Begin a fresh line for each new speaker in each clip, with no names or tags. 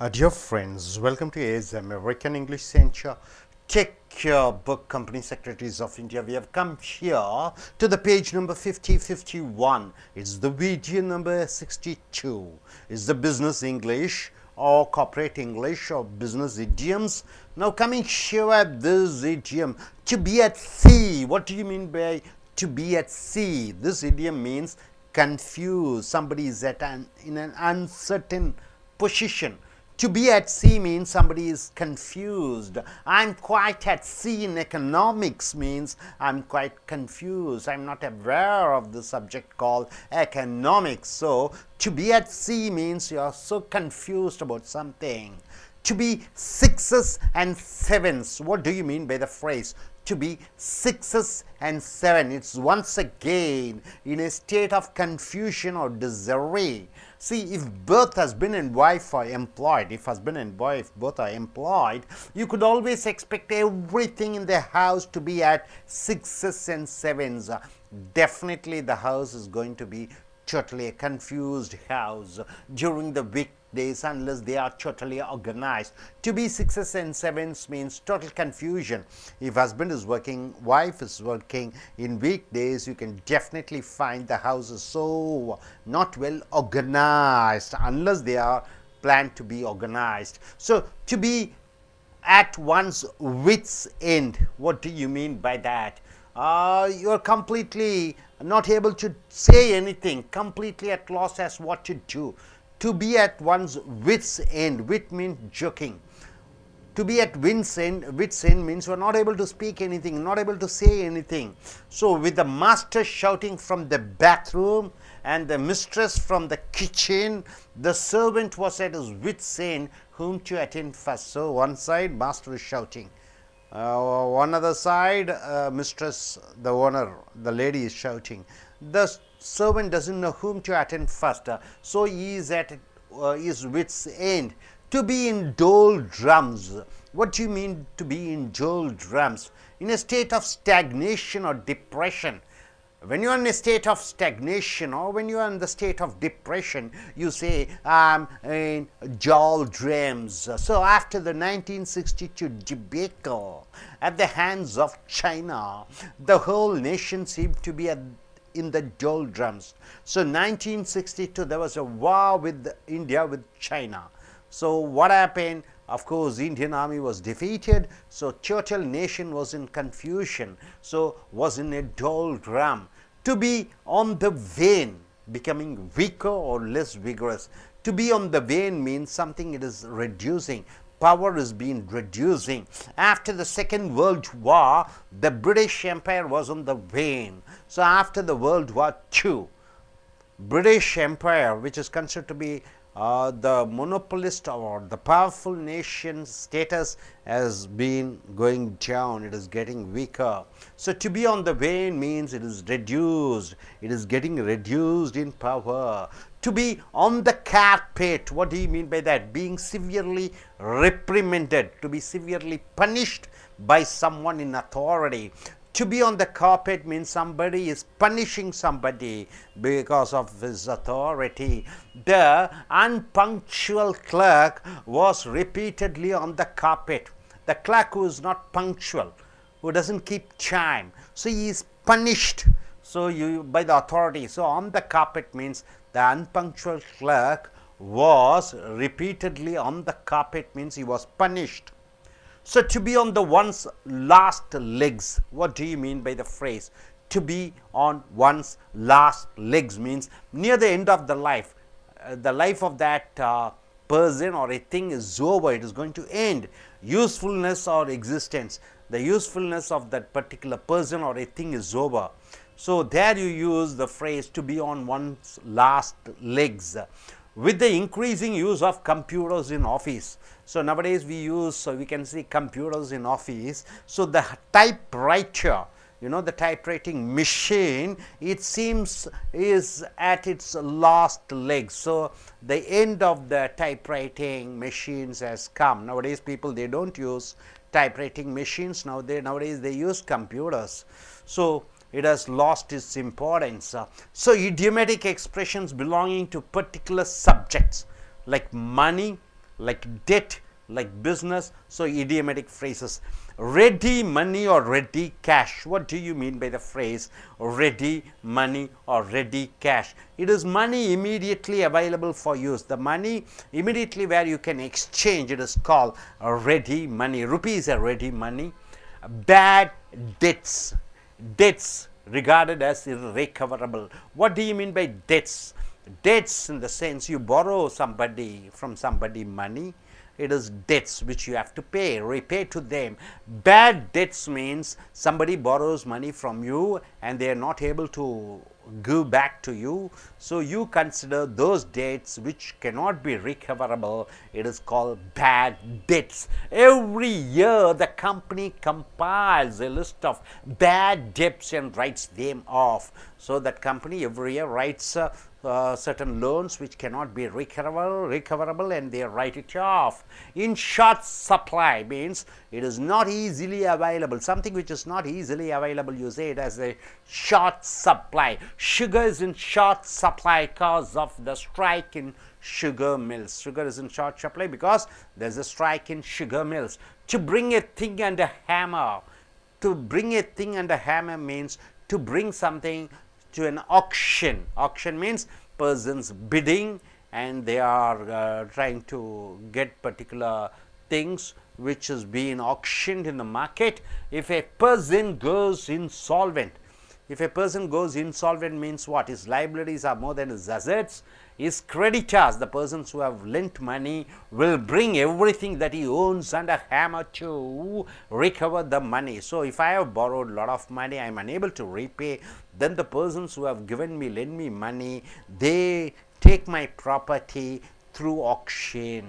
Uh, dear friends, welcome to Ace American English Center. Take care, Book Company Secretaries of India. We have come here to the page number 5051. It's the video number 62. It's the business English or corporate English or business idioms. Now coming here at this idiom, to be at sea. What do you mean by to be at sea? This idiom means confused. Somebody is at an, in an uncertain position to be at sea means somebody is confused. I'm quite at sea in economics means I'm quite confused. I'm not aware of the subject called economics. So, to be at sea means you are so confused about something. To be sixes and sevens, what do you mean by the phrase? To be sixes and seven, it's once again in a state of confusion or disarray. See, if both husband and wife are employed, if husband and wife both are employed, you could always expect everything in the house to be at sixes and sevens. Definitely the house is going to be totally a confused house during the week days unless they are totally organized. To be sixes and sevens means total confusion. If husband is working, wife is working in weekdays, you can definitely find the house is so not well organized unless they are planned to be organized. So, to be at one's wits end, what do you mean by that? Uh, you are completely not able to say anything, completely at loss as what to do to be at one's wits end. Wit means joking. To be at wits end, wits end means you are not able to speak anything, not able to say anything. So, with the master shouting from the bathroom and the mistress from the kitchen, the servant was at his wits end whom to attend first. So, one side master is shouting. Uh, one other side uh, mistress, the owner, the lady is shouting. The servant doesn't know whom to attend first. So, he is at uh, his wits end. To be in doldrums. What do you mean to be in doldrums? In a state of stagnation or depression. When you are in a state of stagnation or when you are in the state of depression, you say, I'm in doldrums. So, after the 1962 debacle at the hands of China, the whole nation seemed to be at in the doldrums. So 1962 there was a war with India with China. So what happened? Of course, Indian army was defeated. So total nation was in confusion. So was in a doldrum. To be on the wane, becoming weaker or less vigorous. To be on the wane means something it is reducing power is being reducing. After the Second World War, the British Empire was on the wane. So, after the World War II, British Empire, which is considered to be the monopolist or the powerful nation status has been going down, it is getting weaker. So, to be on the wane means it is reduced, it is getting reduced in power. To be on the carpet, what do you mean by that? Being severely reprimanded, to be severely punished by someone in authority to be on the carpet means somebody is punishing somebody because of his authority. The unpunctual clerk was repeatedly on the carpet. The clerk who is not punctual, who doesn't keep time. So, he is punished. So, you by the authority. So, on the carpet means the unpunctual clerk was repeatedly on the carpet means he was punished. So, to be on the one's last legs, what do you mean by the phrase? To be on one's last legs means near the end of the life, uh, the life of that uh, person or a thing is over, it is going to end. Usefulness or existence, the usefulness of that particular person or a thing is over. So, there you use the phrase to be on one's last legs with the increasing use of computers in office. So, nowadays we use, so we can see computers in office. So, the typewriter, you know the typewriting machine, it seems is at its last leg. So, the end of the typewriting machines has come. Nowadays people they do not use typewriting machines, now they nowadays they use computers. So, it has lost its importance. Uh, so, idiomatic expressions belonging to particular subjects like money, like debt, like business. So, idiomatic phrases ready money or ready cash. What do you mean by the phrase ready money or ready cash? It is money immediately available for use. The money immediately where you can exchange it is called ready money. Rupees are ready money. Bad debts, debts regarded as irrecoverable. What do you mean by debts? Debts in the sense you borrow somebody from somebody money it is debts which you have to pay, repay to them. Bad debts means somebody borrows money from you and they are not able to give back to you. So, you consider those debts which cannot be recoverable, it is called bad debts. Every year the company compiles a list of bad debts and writes them off. So, that company every year writes uh, uh, certain loans which cannot be recoverable, recoverable and they write it off. In short supply means it is not easily available. Something which is not easily available, you say it as a short supply. Sugar is in short supply because of the strike in sugar mills. Sugar is in short supply because there is a strike in sugar mills. To bring a thing under hammer, to bring a thing under hammer means to bring something to an auction. Auction means persons bidding and they are uh, trying to get particular things which has been auctioned in the market. If a person goes insolvent, if a person goes insolvent means what? His liabilities are more than his assets. His creditors, the persons who have lent money, will bring everything that he owns under hammer to recover the money. So, if I have borrowed a lot of money, I am unable to repay, then the persons who have given me, lend me money, they take my property through auction.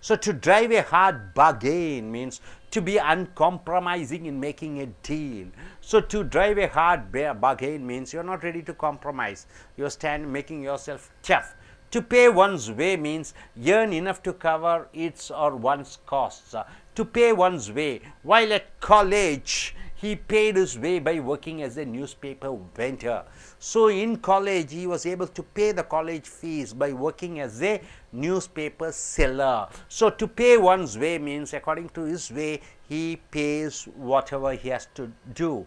So, to drive a hard bargain means to be uncompromising in making a deal. So, to drive a hard bargain means you are not ready to compromise, you are stand making yourself tough. To pay one's way means earn enough to cover its or one's costs. Uh, to pay one's way while at college he paid his way by working as a newspaper vendor. So, in college he was able to pay the college fees by working as a newspaper seller. So, to pay one's way means according to his way he pays whatever he has to do.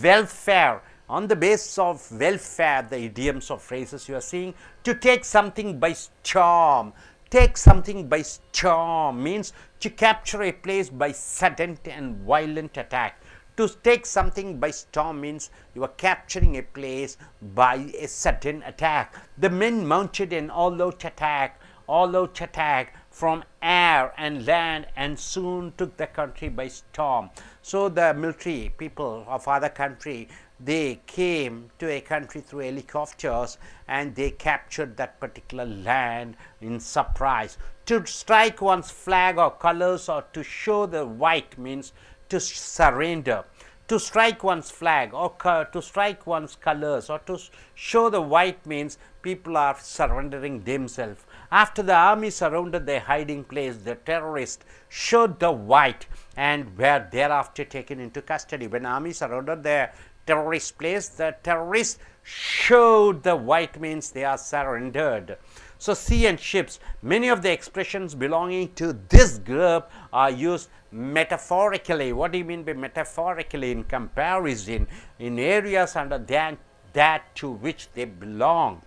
Welfare on the basis of welfare the idioms or phrases you are seeing to take something by storm. Take something by storm means to capture a place by sudden and violent attack. To take something by storm means you are capturing a place by a sudden attack. The men mounted an all-out attack all-out attack from air and land and soon took the country by storm. So, the military people of other country they came to a country through helicopters and they captured that particular land in surprise. To strike one's flag or colors or to show the white means to surrender. To strike one's flag or to strike one's colors or to show the white means people are surrendering themselves. After the army surrounded their hiding place, the terrorists showed the white and were thereafter taken into custody. When army surrounded their terrorist place, the terrorists showed the white means they are surrendered. So, sea and ships, many of the expressions belonging to this group are used metaphorically. What do you mean by metaphorically in comparison in areas under that, that to which they belong?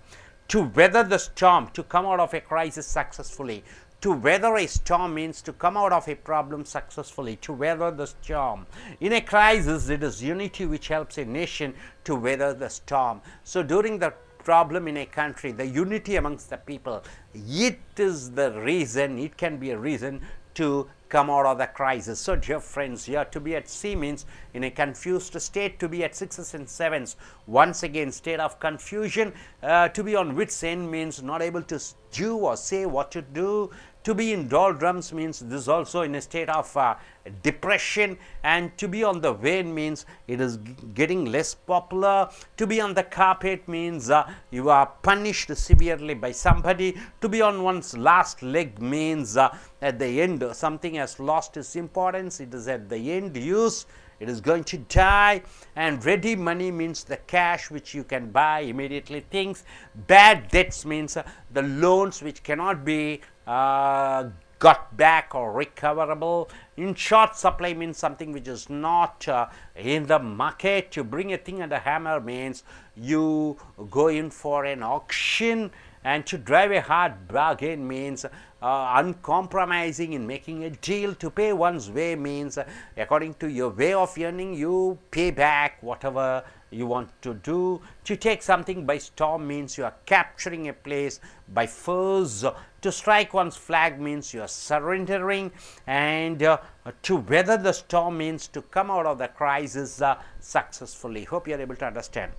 To weather the storm, to come out of a crisis successfully, to weather a storm means to come out of a problem successfully, to weather the storm. In a crisis, it is unity which helps a nation to weather the storm. So, during the problem in a country, the unity amongst the people, it is the reason, it can be a reason to come out of the crisis. So, dear friends, here to be at sea means in a confused state, to be at sixes and sevens, once again state of confusion, uh, to be on wits end means not able to do or say what to do, to be in doldrums means this also in a state of uh, depression and to be on the wane means it is getting less popular. To be on the carpet means uh, you are punished severely by somebody. To be on one's last leg means uh, at the end something has lost its importance. It is at the end use it is going to die and ready money means the cash which you can buy immediately things bad debts means uh, the loans which cannot be uh, got back or recoverable. In short supply means something which is not uh, in the market. To bring a thing under hammer means you go in for an auction and to drive a hard bargain means uh, uncompromising in making a deal. To pay one's way means uh, according to your way of earning you pay back whatever you want to do. To take something by storm means you are capturing a place by force. To strike one's flag means you are surrendering and uh, to weather the storm means to come out of the crisis uh, successfully. Hope you are able to understand.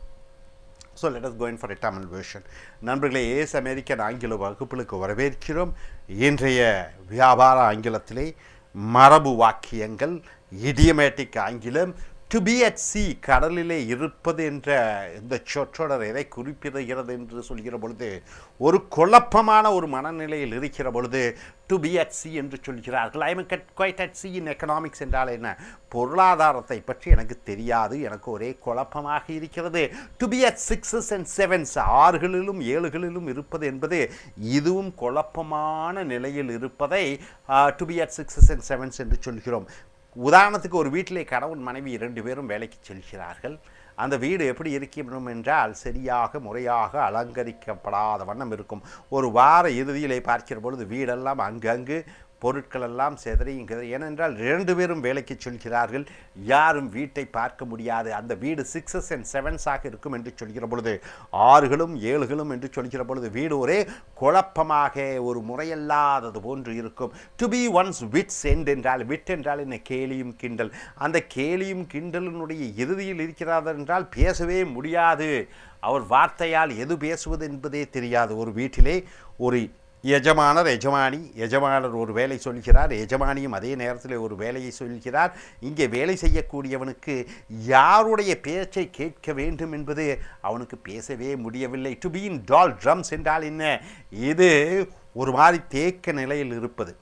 So let us going for a Tamil version நண்பர்களே ace American ஆங்கில வகுப்புகளுக்கு வரவேற்கிறோம். இன்றைய வியாபார ஆங்கிலத்திலே மரபு வாக்கியங்கள் idiomatic ஆங்கிலம் டு பி அட் சி கடலிலே இருப்பது என்ற இந்த சொற்றொடர் எதை குறிப்பிடுகிறது என்று சொல்கிற பொழுது ஒரு குழப்பமான ஒரு மனநிலையில் இருக்கிற பொழுது டு பி அட் சி என்று சொல்கிறார்கள் I got quite at sea in economics என்றால் என்ன? பொருளாதாரத்தை பற்றி எனக்கு தெரியாது எனக்கு ஒரே குழப்பமாக இருக்கிறது. To be at sixes and sevens ஆறுகளிலும் ஏழுகளிலும் இருப்பது என்பது இதுவும் குழப்பமான நிலையில் இருப்பதை to be at sixes and sevens என்று சொல்கிறோம். உதாரணத்துக்கு ஒரு வீட்டிலே கணவன் மனைவி இரண்டு பேரும் வேலைக்கு செல்கிறார்கள். அந்த வீடு எப்படி இருக்கணும் என்றால் சரியாக முறையாக அலங்கரிக்கப்படாத வண்ணம் இருக்கும். ஒரு வார இறுதியிலே பார்க்கிற பொழுது வீடெல்லாம் அங்கங்கு பொருட்கள் எல்லாம் செதறியும் கிதறி ஏனென்றால் இரண்டு பேரும் வேலைக்கு செல்கிறார்கள். யாரும் வீட்டை பார்க்க முடியாது. அந்த வீடு சிக்ஸஸ் அண்ட் செவன்ஸாக இருக்கும் என்று சொல்கிற பொழுது ஆறுகளும் ஏழுகளும் என்று சொல்கிற பொழுது வீடு ஒரே குழப்பமாக ஒரு முறையல்லாதது போன்று இருக்கும். To be one's wits end என்றால் விட் என்றால் என்ன? கேலியும் கிண்டல். அந்த கேலியும் கிண்டலினுடைய இறுதியில் இருக்கிறார் என்றால் பேசவே முடியாது. அவர் வார்த்தையால் எது பேசுவது என்பதே தெரியாது. ஒரு வீட்டிலே ஒரு எஜமானர் எஜமானி எஜமானர் ஒரு வேலை சொல்கிறார் எஜமானியும் அதே நேரத்தில் ஒரு வேலையை சொல்கிறார். இங்கே வேலை செய்யக்கூடியவனுக்கு யாருடைய பேச்சை கேட்க வேண்டும் என்பது அவனுக்கு பேசவே முடியவில்லை. To be in doldrums என்றால் என்ன? இது ஒரு மாதிரி தேக்க நிலையில் இருப்பது.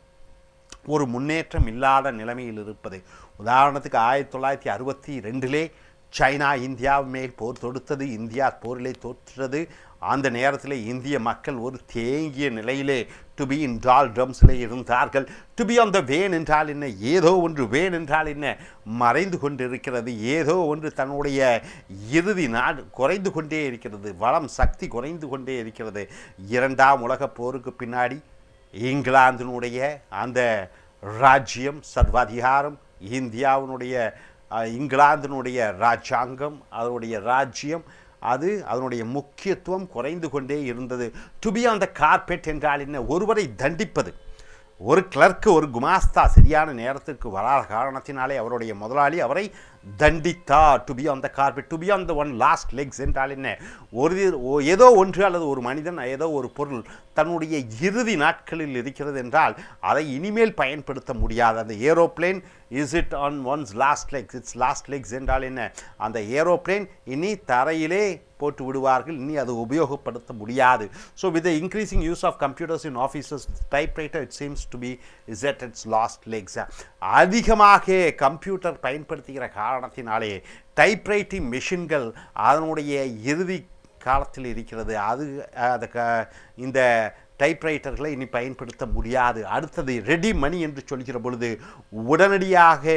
ஒரு முன்னேற்றம் இல்லாத நிலைமையில் இருப்பது. உதாரணத்துக்கு ஆயிரத்தி தொள்ளாயிரத்தி அறுபத்தி ரெண்டிலே சைனா இந்தியா மேல் போர் தொடுத்தது இந்தியா போரிலே தோற்றது அந்த நேரத்தில் இந்திய மக்கள் ஒரு தேங்கிய நிலையிலே டு பி இன் டால் ட்ரம்ஸில் இருந்தார்கள். To be on the wane என்றால் என்ன? ஏதோ ஒன்று வேன் என்றால் என்ன? மறைந்து கொண்டிருக்கிறது. ஏதோ ஒன்று தன்னுடைய இறுதி நாடு குறைந்து கொண்டே இருக்கிறது. வளம் சக்தி குறைந்து கொண்டே இருக்கிறது. இரண்டாம் உலகப் போருக்கு பின்னாடி இங்கிலாந்தினுடைய அந்த ராஜ்யம் சர்வாதிகாரம் இந்தியாவினுடைய இங்கிலாந்தினுடைய ராஜாங்கம் அதனுடைய ராஜ்யம் அது அதனுடைய முக்கியத்துவம் குறைந்து கொண்டே இருந்தது. To be on the carpet என்றால் என்ன? ஒருவரை தண்டிப்பது. ஒரு கிளர்க்கு ஒரு குமாஸ்தா சரியான நேரத்திற்கு வராத காரணத்தினாலே அவருடைய முதலாளி அவரை தண்டித்தா to be on the carpet to be on the one last legs என்றால் என்ன? ஒரு ஏதோ ஒன்று அல்லது ஒரு மனிதன் ஏதோ ஒரு பொருள் தன்னுடைய இறுதி நாட்களில் இருக்கிறது என்றால் அதை இனிமேல் பயன்படுத்த முடியாது. அந்த aeroplane is it on one's last legs it's last legs என்றால் என்ன? அந்த ஏரோப்ளேன் இனி தரையிலே போட்டு விடுவார்கள் இனி அது உபயோகப்படுத்த முடியாது. So with increasing use of computers in offices typewriter it seems to be is at its last legs அதிகமாக கம்ப்யூட்டர் பயன்படுத்துகிற காரணத்தினாலே டைப்ரைட்டிங் மிஷின்கள் அதனுடைய இறுதி காலத்தில் இருக்கிறது. அது அது இந்த டைப்ரைட்டர்களை இனி பயன்படுத்த முடியாது. அடுத்தது ரெடி மணி என்று சொல்கிற பொழுது உடனடியாக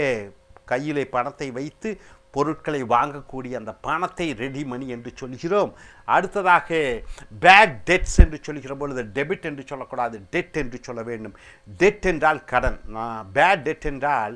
கையிலே பணத்தை வைத்து பொருட்களை வாங்கக்கூடிய அந்த பணத்தை ரெடி மணி என்று சொல்கிறோம். அடுத்ததாக பேட் டெட்ஸ் என்று சொல்கிற பொழுது டெபிட் என்று சொல்லக்கூடாது. டெட் என்று சொல்ல வேண்டும். டெட் என்றால் கடன். பேட் டெட் என்றால்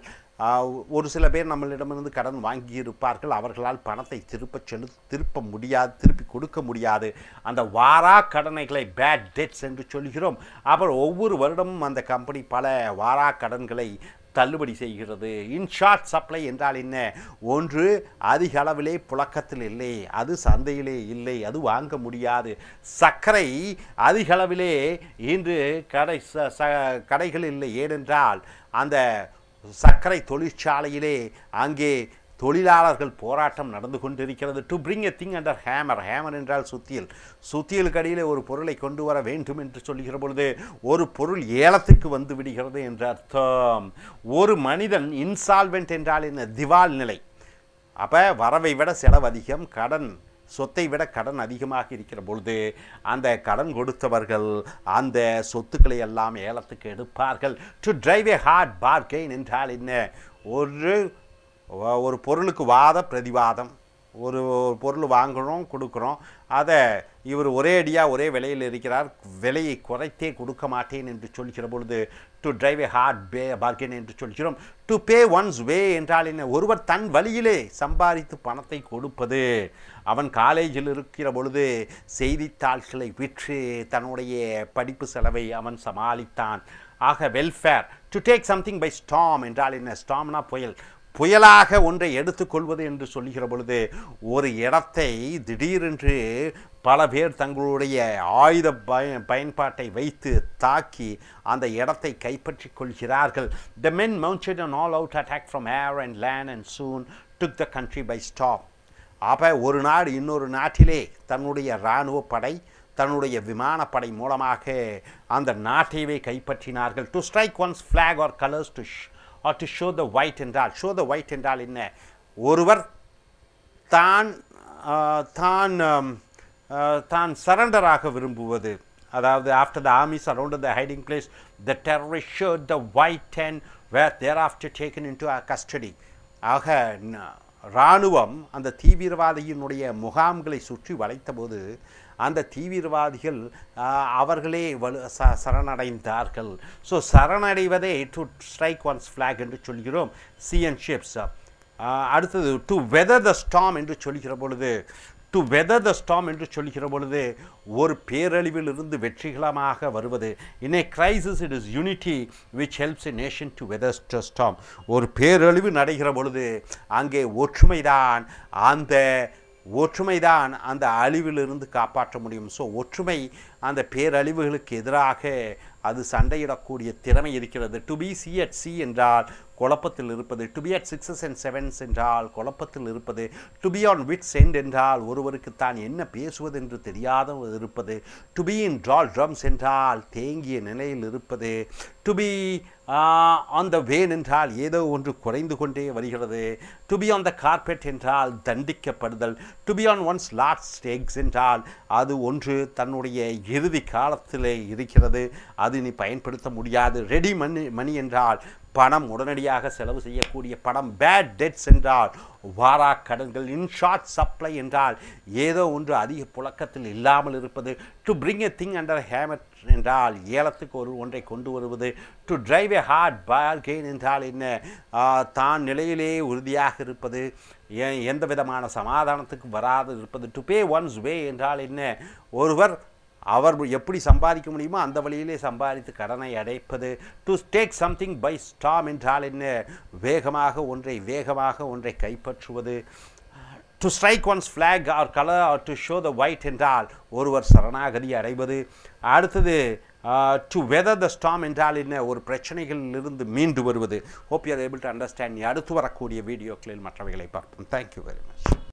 ஒரு சில பேர் நம்மளிடமிருந்து கடன் வாங்கியிருப்பார்கள். அவர்களால் பணத்தை திருப்ப செலு திருப்ப முடியாது திருப்பி கொடுக்க முடியாது. அந்த வாரா கடனைகளை பேட் டெட்ஸ் என்று சொல்கிறோம். அப்புறம் ஒவ்வொரு வருடமும் அந்த கம்பெனி பல வாரா கடன்களை தள்ளுபடி செய்கிறது. இன்ஷார்ட் சப்ளை என்றால் என்ன? ஒன்று அதிக அளவிலே புழக்கத்தில் இல்லை. அது சந்தையிலே இல்லை. அது வாங்க முடியாது. சர்க்கரை அதிக அளவிலே இன்று கடை ச கடைகள் இல்லை. ஏனென்றால் அந்த சர்க்கரை தொழிற்சாலையிலே அங்கே தொழிலாளர்கள் போராட்டம் நடந்து கொண்டிருக்கிறது. To bring a thing under hammer hammer என்றால் சுத்தியல். சுத்தியலுக்கு அடியில் ஒரு பொருளை கொண்டு வர வேண்டும் என்று சொல்கிற பொழுது ஒரு பொருள் ஏலத்துக்கு வந்து விடுகிறது என்ற அர்த்தம். ஒரு மனிதன் இன்சால்வெண்ட் என்றால் என்ன? திவால் நிலை. அப்போ வரவை விட செலவு அதிகம். கடன் சொத்தை விட கடன் அதிகமாக இருக்கிற பொழுது அந்த கடன் கொடுத்தவர்கள் அந்த சொத்துக்களை எல்லாம் ஏலத்துக்கு எடுப்பார்கள். To drive a hard bargain என்றால் என்ன? ஒரு ஒரு பொருளுக்கு வாத பிரதிவாதம். ஒரு பொருள் வாங்குகிறோம் கொடுக்குறோம். அதை இவர் ஒரே அடியாக ஒரே விலையில் இருக்கிறார். விலையை குறைத்தே கொடுக்க மாட்டேன் என்று சொல்கிற பொழுது to drive a hard bay bargain என்று சொல்கிறோம். டு பே ஒன்ஸ் வே என்றால் என்ன? ஒருவர் தன் வழியிலே சம்பாதித்து பணத்தை கொடுப்பது. அவன் காலேஜில் இருக்கிற பொழுது செய்தித்தாள்களை விற்று தன்னுடைய படிப்பு செலவை அவன் சமாளித்தான். ஆக welfare to take something by storm என்றால் என்ன? ஸ்டாம்னா புயல். புயலாக ஒன்றை எடுத்துக்கொள்வது என்று சொல்லுகிற பொழுது ஒரு இடத்தை திடீரென்று பல பேர் தங்களுடைய ஆயுத பய பயன்பாட்டை வைத்து தாக்கி அந்த இடத்தை கைப்பற்றி கொள்கிறார்கள். The men mounted and all out attack from air and land and soon took the country by storm அப்போ ஒரு நாடு இன்னொரு நாட்டிலே தன்னுடைய இராணுவ படை தன்னுடைய விமானப்படை மூலமாக அந்த நாட்டையவே கைப்பற்றினார்கள். To strike one's flag or colours to or to show the white என்றால் ஷோ த ஒயிட் என்றால் என்ன ஒருவர் தான் தான் தான் சரண்டராக விரும்புவது. அதாவது after the army surround the hiding place the terrorist show the white and were thereafter taken into a custody ஆக இராணுவம் அந்த தீவிரவாதியினுடைய முகாம்களை சுற்றி வளைத்தபோது அந்த தீவிரவாதிகள் அவர்களே வலு ச சரணடைந்தார்கள். ஸோ சரணடைவதே டு ஸ்ட்ரைக் ஒன்ஸ் ஃப்ளாக் என்று சொல்கிறோம். சிஎன் ஷிப்ஸ் அடுத்தது டு வெதர் த ஸ்டாம் என்று சொல்கிற பொழுது டு வெதர் த ஸ்டாம் என்று சொல்கிற பொழுது ஒரு பேரழிவில் இருந்து வெற்றிகரமாக வருவது. In a crisis it is unity which helps a nation to weather storm ஒரு பேரழிவு நடைகிற பொழுது அங்கே ஒற்றுமைதான். அந்த ஒற்றுமைதான் அந்த அழிவிலிருந்து காப்பாற்ற முடியும். ஸோ ஒற்றுமை அந்த பேரழிவுகளுக்கு எதிராக அது சண்டையிடக்கூடிய திறமை இருக்கிறது. டு பி சி சி என்றால் குழப்பத்தில் இருப்பது. To be at sixes and sevens என்றால் குழப்பத்தில் இருப்பது. To be on wit's end என்றால் ஒருவருக்கு தான் என்ன பேசுவது என்று தெரியாத இருப்பது. To be in doldrums என்றால் தேங்கிய நிலையில் இருப்பது. To be on the wane என்றால் ஏதோ ஒன்று குறைந்து கொண்டே வருகிறது. To be on the carpet என்றால் தண்டிக்கப்படுதல். To be on one's last legs என்றால் அது ஒன்று தன்னுடைய இறுதி காலத்திலே இருக்கிறது. அது நீ பயன்படுத்த முடியாது. ரெடி மணி மணி என்றால் பணம் உடனடியாக செலவு செய்யக்கூடிய பணம் பேட் டெட்ஸ் என்றால் வாரா கடன்கள் இன் ஷார்ட் சப்ளை என்றால் ஏதோ ஒன்று அதிக புழக்கத்தில் இல்லாமல் இருப்பது to bring a thing under hammer என்றால் ஏலத்துக்கு ஒரு ஒன்றை கொண்டு வருவது to drive a hard bargain என்றால் என்ன? தான் நிலையிலே உறுதியாக இருப்பது எந்த விதமான சமாதானத்துக்கு வராது இருப்பது டு பே ஒன்ஸ் வே என்றால் என்ன? ஒருவர் அவர் எப்படி சம்பாதிக்க முடியுமோ அந்த வழியிலே சம்பாதித்து கடனை அடைப்பது. To take something by storm என்றால் என்ன? வேகமாக ஒன்றை வேகமாக ஒன்றை கைப்பற்றுவது. To strike one's flag or colour or to show the white என்றால் ஒருவர் சரணாகதி அடைவது. அடுத்தது டு வெதர் த ஸ்டாம் என்றால் என்ன? ஒரு பிரச்சனைகளிலிருந்து மீண்டு வருவது. Hope you are able to understand அடுத்து வரக்கூடிய வீடியோக்களில் மற்றவைகளை பார்ப்போம். Thank you very much